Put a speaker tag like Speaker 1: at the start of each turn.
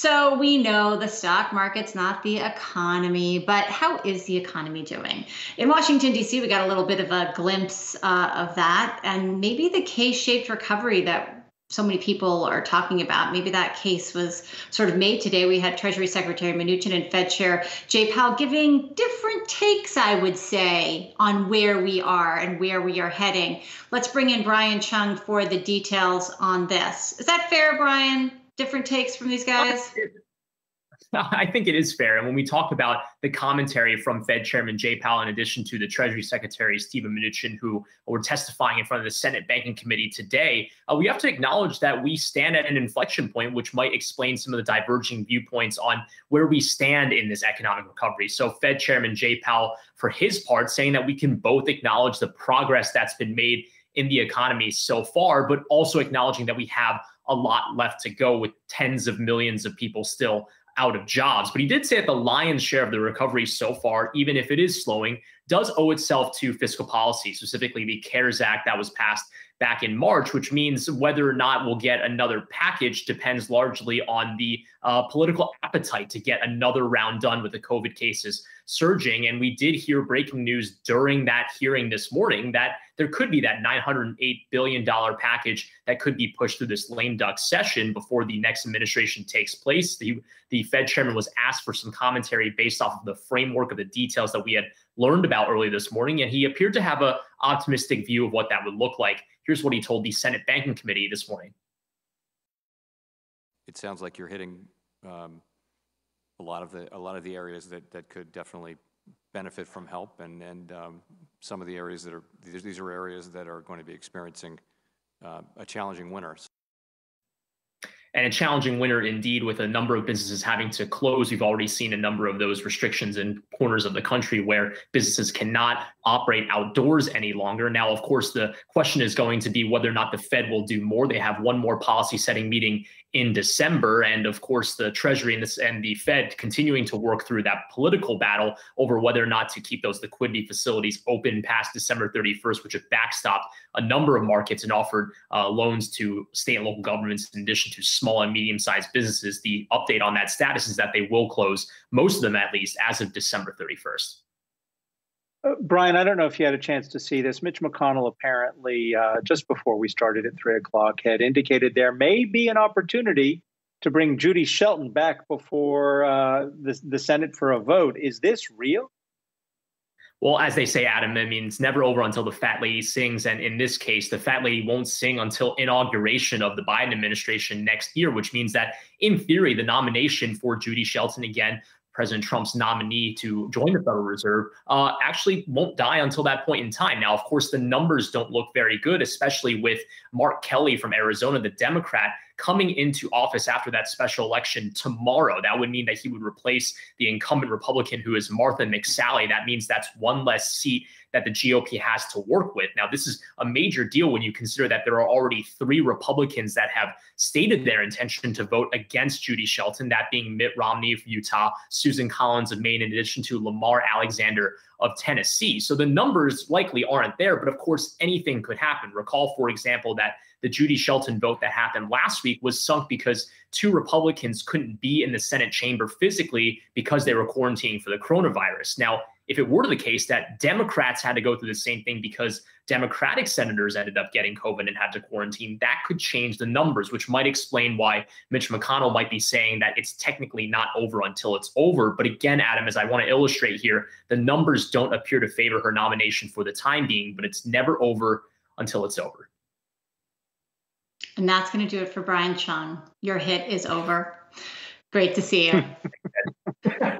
Speaker 1: So we know the stock market's not the economy, but how is the economy doing? In Washington, D.C., we got a little bit of a glimpse uh, of that, and maybe the K shaped recovery that so many people are talking about. Maybe that case was sort of made today. We had Treasury Secretary Mnuchin and Fed Chair Jay Powell giving different takes, I would say, on where we are and where we are heading. Let's bring in Brian Cheung for the details on this. Is that fair, Brian? Different takes from these guys?
Speaker 2: I think it is fair. And when we talk about the commentary from Fed Chairman Jay Powell, in addition to the Treasury Secretary Steven Mnuchin, who were testifying in front of the Senate Banking Committee today, uh, we have to acknowledge that we stand at an inflection point, which might explain some of the diverging viewpoints on where we stand in this economic recovery. So, Fed Chairman Jay Powell, for his part, saying that we can both acknowledge the progress that's been made in the economy so far, but also acknowledging that we have a lot left to go with tens of millions of people still out of jobs. But he did say that the lion's share of the recovery so far, even if it is slowing, does owe itself to fiscal policy, specifically the CARES Act that was passed back in March, which means whether or not we'll get another package depends largely on the uh, political appetite to get another round done with the COVID cases surging. And we did hear breaking news during that hearing this morning that there could be that $908 billion package that could be pushed through this lame duck session before the next administration takes place. The, the Fed chairman was asked for some commentary based off of the framework of the details that we had learned about early this morning, and he appeared to have an optimistic view of what that would look like. Here's what he told the Senate Banking Committee this morning.
Speaker 3: It sounds like you're hitting um, a lot of the a lot of the areas that that could definitely benefit from help, and and um, some of the areas that are these, these are areas that are going to be experiencing uh, a challenging winter
Speaker 2: and a challenging winter indeed with a number of businesses having to close. We've already seen a number of those restrictions in corners of the country where businesses cannot operate outdoors any longer. Now, of course, the question is going to be whether or not the Fed will do more. They have one more policy setting meeting in December. And of course, the Treasury and, and the Fed continuing to work through that political battle over whether or not to keep those liquidity facilities open past December 31st, which have backstopped a number of markets and offered uh, loans to state and local governments in addition to small and medium sized businesses. The update on that status is that they will close, most of them at least, as of December 31st.
Speaker 4: Uh, Brian, I don't know if you had a chance to see this. Mitch McConnell apparently, uh, just before we started at three o'clock, had indicated there may be an opportunity to bring Judy Shelton back before uh, the, the Senate for a vote. Is this real?
Speaker 2: Well, as they say, Adam, I mean, it's never over until the fat lady sings. And in this case, the fat lady won't sing until inauguration of the Biden administration next year, which means that in theory, the nomination for Judy Shelton again President Trump's nominee to join the Federal Reserve, uh, actually won't die until that point in time. Now, of course, the numbers don't look very good, especially with Mark Kelly from Arizona, the Democrat, coming into office after that special election tomorrow. That would mean that he would replace the incumbent Republican, who is Martha McSally. That means that's one less seat that the GOP has to work with. Now, this is a major deal when you consider that there are already three Republicans that have stated their intention to vote against Judy Shelton, that being Mitt Romney of Utah, Susan Collins of Maine, in addition to Lamar Alexander of Tennessee. So the numbers likely aren't there, but of course, anything could happen. Recall, for example, that the Judy Shelton vote that happened last week was sunk because two Republicans couldn't be in the Senate chamber physically because they were quarantining for the coronavirus. Now, if it were the case that Democrats had to go through the same thing because Democratic senators ended up getting COVID and had to quarantine, that could change the numbers, which might explain why Mitch McConnell might be saying that it's technically not over until it's over. But again, Adam, as I want to illustrate here, the numbers don't appear to favor her nomination for the time being, but it's never over until it's over.
Speaker 1: And that's going to do it for Brian Cheung. Your hit is over. Great to see you.